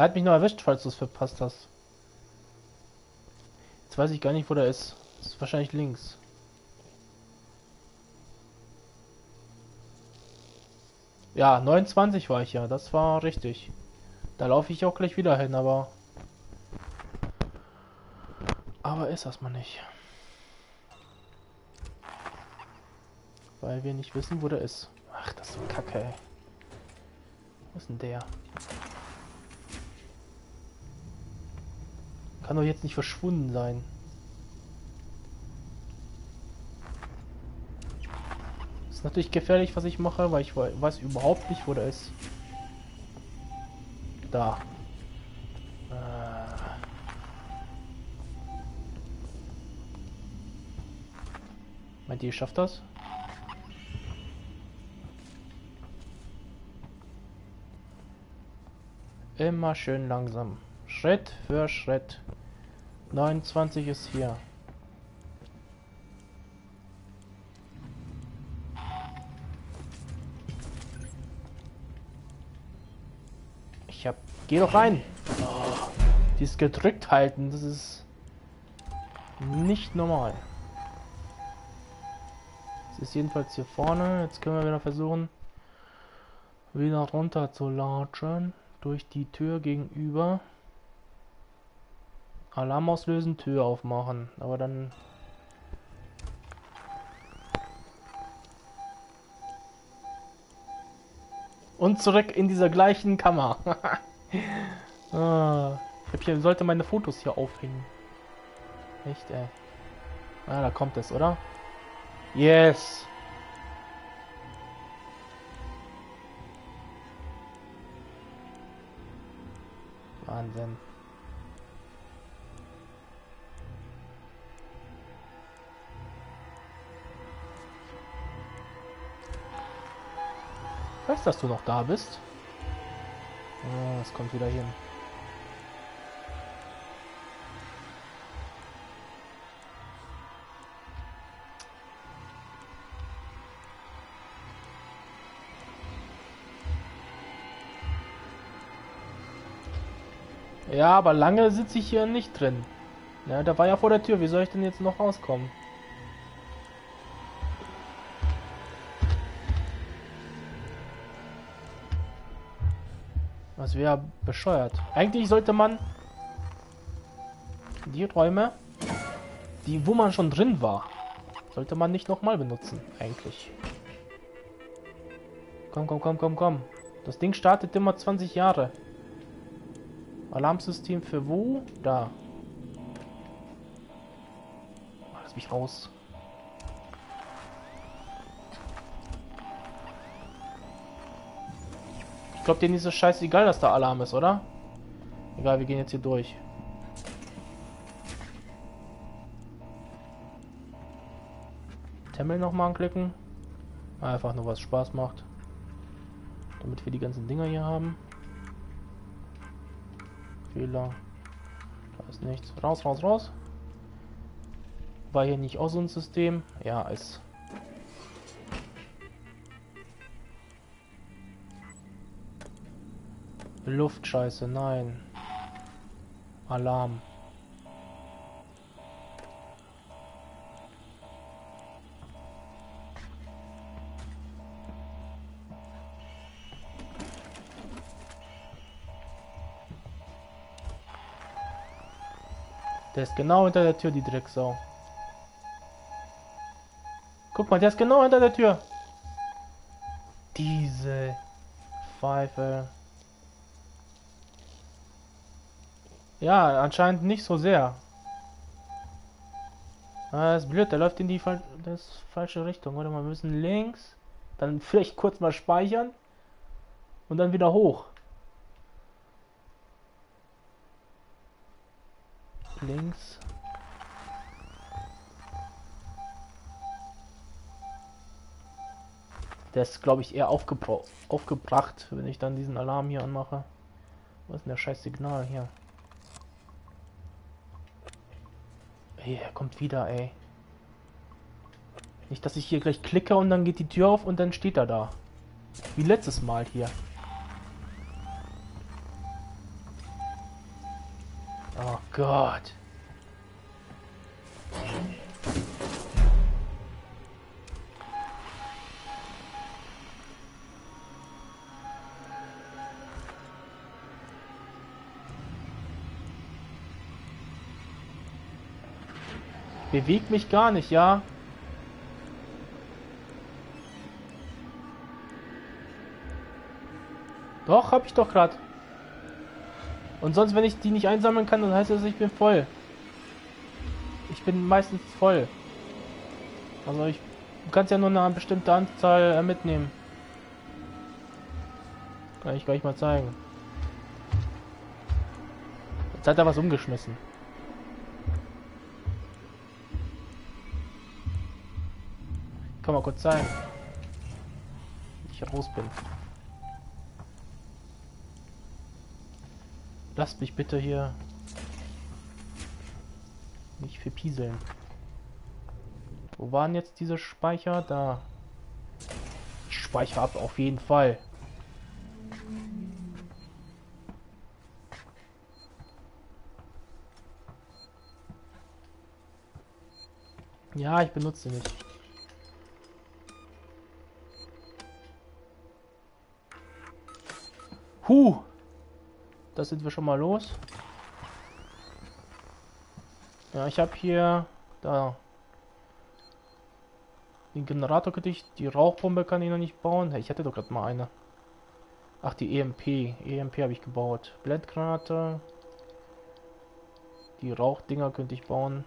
Er hat mich nur erwischt, falls du es verpasst hast. Jetzt weiß ich gar nicht, wo der ist. Das ist wahrscheinlich links. Ja, 29 war ich ja. Das war richtig. Da laufe ich auch gleich wieder hin, aber... Aber ist das mal nicht. Weil wir nicht wissen, wo der ist. Ach, das ist so kacke, ey. Wo ist denn der? Kann doch jetzt nicht verschwunden sein. ist natürlich gefährlich, was ich mache, weil ich weiß überhaupt nicht, wo der ist. Da. Äh. Meint ihr, ihr schafft das? Immer schön langsam. Schritt für Schritt. 29 ist hier. Ich hab... Geh doch rein! Oh, dieses gedrückt halten, das ist... Nicht normal. Es ist jedenfalls hier vorne. Jetzt können wir wieder versuchen, wieder runter zu latschen. Durch die Tür gegenüber. Alarm auslösen, Tür aufmachen. Aber dann... Und zurück in dieser gleichen Kammer. ah, ich hier, sollte meine Fotos hier aufhängen. Echt, ey. Ah, da kommt es, oder? Yes! Wahnsinn. Weiß, dass du noch da bist. Oh, es kommt wieder hin. Ja, aber lange sitze ich hier nicht drin. Ja, da war ja vor der Tür. Wie soll ich denn jetzt noch rauskommen? Das wäre bescheuert. Eigentlich sollte man die Räume, die wo man schon drin war, sollte man nicht nochmal benutzen. Eigentlich. Komm, komm, komm, komm, komm. Das Ding startet immer 20 Jahre. Alarmsystem für wo? Da. Lass mich raus. Ich glaube, denen ist es scheißegal, dass da Alarm ist, oder? Egal, wir gehen jetzt hier durch. Temmel nochmal anklicken. Einfach nur, was Spaß macht. Damit wir die ganzen Dinger hier haben. Fehler. Da ist nichts. Raus, raus, raus. War hier nicht auch so ein System? Ja, ist. Luftscheiße, nein. Alarm. Der ist genau hinter der Tür, die Drecksau. Guck mal, der ist genau hinter der Tür. Diese Pfeife. Ja, anscheinend nicht so sehr. Ah, das ist blöd, der läuft in die Fal das falsche Richtung. Warte mal, wir müssen links. Dann vielleicht kurz mal speichern. Und dann wieder hoch. links. Der ist, glaube ich, eher aufgebra aufgebracht, wenn ich dann diesen Alarm hier anmache. Was ist denn der scheiß Signal hier? Ey, er kommt wieder, ey. Nicht, dass ich hier gleich klicke und dann geht die Tür auf und dann steht er da. Wie letztes Mal hier. Oh Gott. Bewegt mich gar nicht, ja? Doch, hab ich doch gerade. Und sonst, wenn ich die nicht einsammeln kann, dann heißt das, ich bin voll. Ich bin meistens voll. Also ich du kannst ja nur eine bestimmte Anzahl äh, mitnehmen. Kann ich gleich mal zeigen. Jetzt hat er was umgeschmissen. Kann mal kurz zeigen. Ich raus bin. Lasst mich bitte hier nicht verpieseln. Wo waren jetzt diese Speicher? Da. Ich speichere ab, auf jeden Fall. Ja, ich benutze nicht. Huh! Das sind wir schon mal los. Ja, ich habe hier da den Generator gedicht. Die Rauchbombe kann ich noch nicht bauen. Ich hatte doch gerade mal eine. Ach, die EMP. EMP habe ich gebaut. Blendgranate. Die Rauchdinger könnte ich bauen.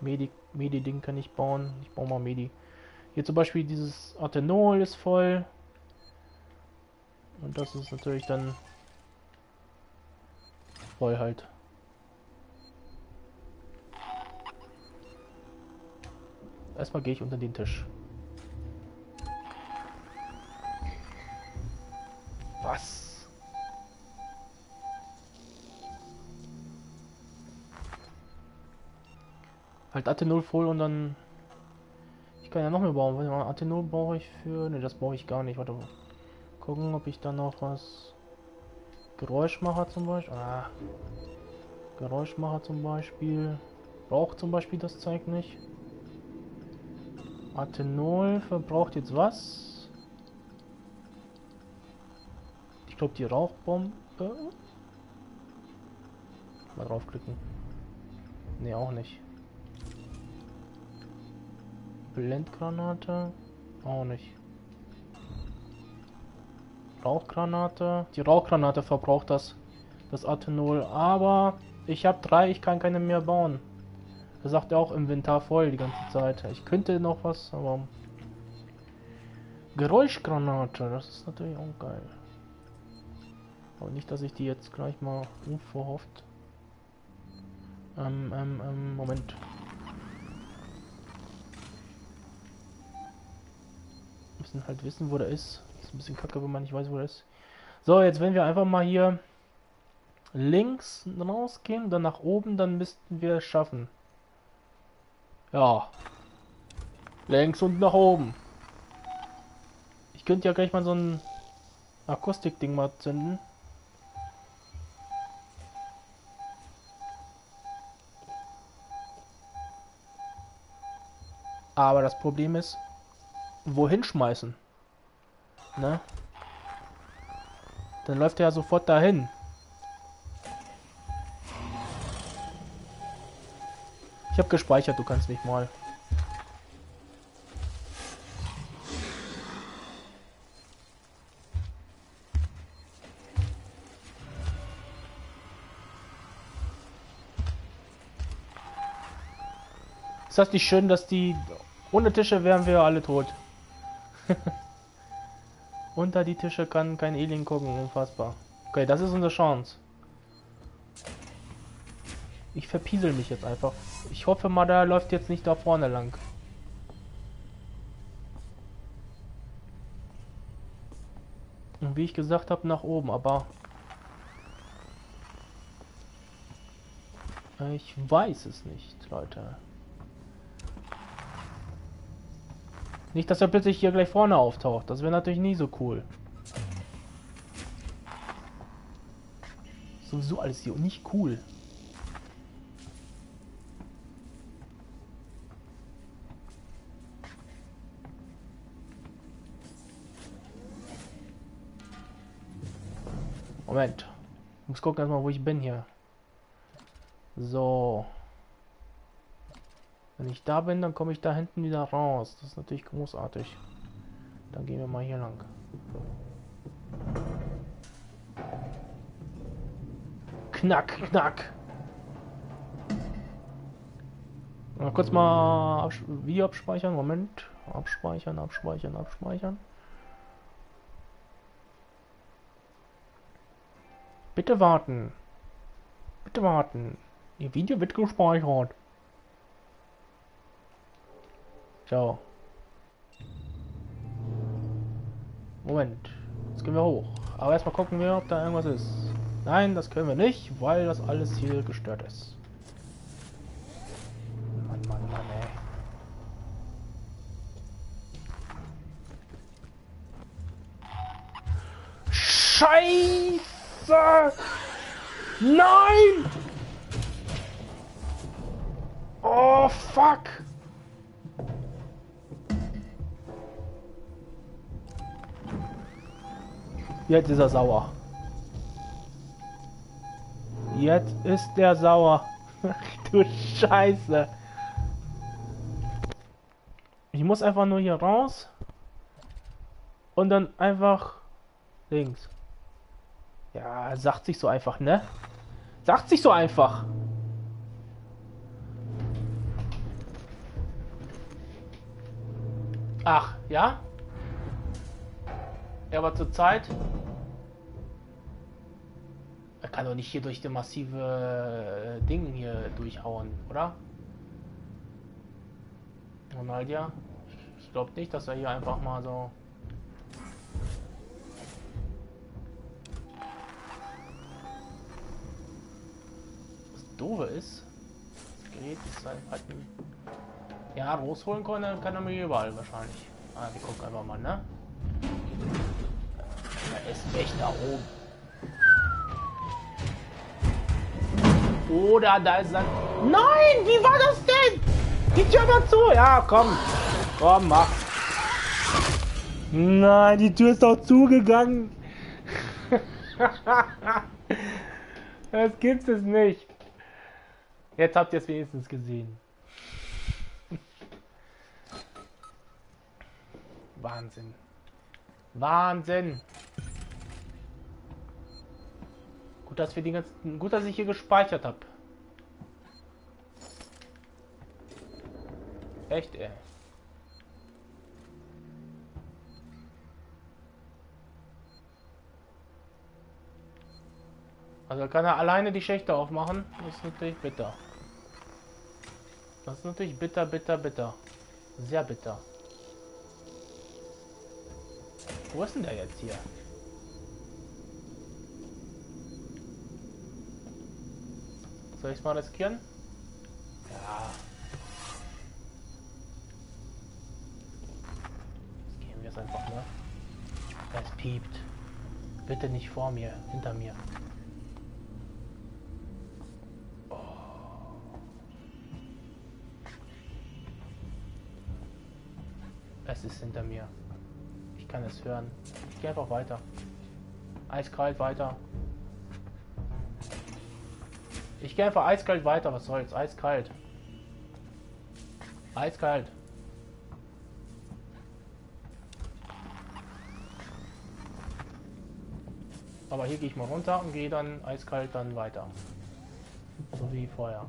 Medi, Medi-Ding kann ich bauen. Ich baue mal Medi. Hier zum Beispiel dieses Athenol ist voll. Und das ist natürlich dann halt. Erstmal gehe ich unter den Tisch. Was? Halt Athenol voll und dann... Ich kann ja noch mehr bauen. Athenol brauche ich für... Ne, das brauche ich gar nicht. Warte. Gucken, ob ich dann noch was... Geräuschmacher zum Beispiel. Ah. Geräuschmacher zum Beispiel. Braucht zum Beispiel das zeigt nicht. Athenol verbraucht jetzt was? Ich glaube die Rauchbombe. Mal draufklicken. Ne, auch nicht. Blendgranate. Auch nicht. Rauchgranate. Die Rauchgranate verbraucht das, das Athenol. Aber ich habe drei, ich kann keine mehr bauen. Er sagt er auch Inventar voll die ganze Zeit. Ich könnte noch was, aber... Geräuschgranate, das ist natürlich auch geil. Aber nicht, dass ich die jetzt gleich mal unverhofft... Ähm, ähm, ähm, Moment. Müssen halt wissen, wo der ist ein bisschen kacke, wenn man nicht weiß, wo er ist. So, jetzt wenn wir einfach mal hier links rausgehen, dann nach oben, dann müssten wir es schaffen. Ja. Längs und nach oben. Ich könnte ja gleich mal so ein Akustik-Ding mal zünden. Aber das Problem ist, wohin schmeißen? Ne? Dann läuft er ja sofort dahin. Ich habe gespeichert, du kannst mich mal. Ist das nicht schön, dass die... Ohne Tische wären wir alle tot. Unter die Tische kann kein Alien gucken, unfassbar. Okay, das ist unsere Chance. Ich verpiesel mich jetzt einfach. Ich hoffe mal, da läuft jetzt nicht da vorne lang. Und wie ich gesagt habe, nach oben, aber... Ich weiß es nicht, Leute. Nicht, dass er plötzlich hier gleich vorne auftaucht. Das wäre natürlich nie so cool. Sowieso alles hier und nicht cool. Moment. Ich muss gucken erstmal, wo ich bin hier. So. Wenn ich da bin, dann komme ich da hinten wieder raus. Das ist natürlich großartig. Dann gehen wir mal hier lang. Knack, knack. Mal kurz mal Abs Video abspeichern. Moment. Abspeichern, abspeichern, abspeichern. Bitte warten. Bitte warten. Ihr Video wird gespeichert. Ciao. Moment. Jetzt gehen wir hoch. Aber erstmal gucken wir, ob da irgendwas ist. Nein, das können wir nicht, weil das alles hier gestört ist. Mann, Mann, Mann, ey. Scheiße! Nein! Oh, fuck! Jetzt ist er sauer. Jetzt ist der sauer. Ach du Scheiße. Ich muss einfach nur hier raus. Und dann einfach links. Ja, sagt sich so einfach, ne? Sagt sich so einfach. Ach, ja? Ja, aber zur Zeit. Er kann doch nicht hier durch die massive äh, Ding hier durchhauen, oder? Ronaldia? Ich glaube nicht, dass er hier einfach mal so. Das Doofe ist, das Gerät ist halt ein. Ja, rausholen können kann er mir überall wahrscheinlich. Ah, wir gucken einfach mal, ne? Ist echt da oben. Oder da ist dann. Nein, wie war das denn? Die Tür mal zu. Ja, komm. Komm, mach. Nein, die Tür ist doch zugegangen. das gibt es nicht. Jetzt habt ihr es wenigstens gesehen. Wahnsinn. Wahnsinn. Gut, dass wir die ganzen, gut, dass ich hier gespeichert habe. Echt, ey. Also kann er alleine die Schächte aufmachen. Das ist natürlich bitter. Das ist natürlich bitter, bitter, bitter. Sehr bitter. Wo ist denn der jetzt hier? Soll ich es mal riskieren? Ja. Jetzt gehen wir es einfach, ne? Es piept. Bitte nicht vor mir, hinter mir. Oh. Es ist hinter mir. Ich kann es hören. Ich gehe einfach weiter. Eiskalt weiter. Ich gehe einfach eiskalt weiter, was soll's? Eiskalt. Eiskalt. Aber hier gehe ich mal runter und gehe dann eiskalt dann weiter. So wie vorher.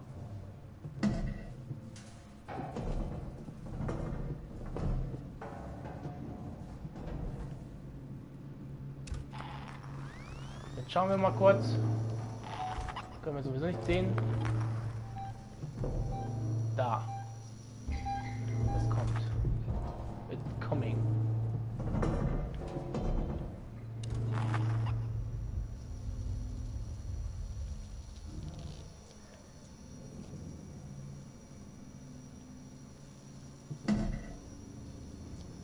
Jetzt schauen wir mal kurz. Können wir sowieso nicht sehen. Da. Es kommt. It's coming.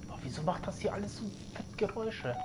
Oh, wieso macht das hier alles so Geräusche?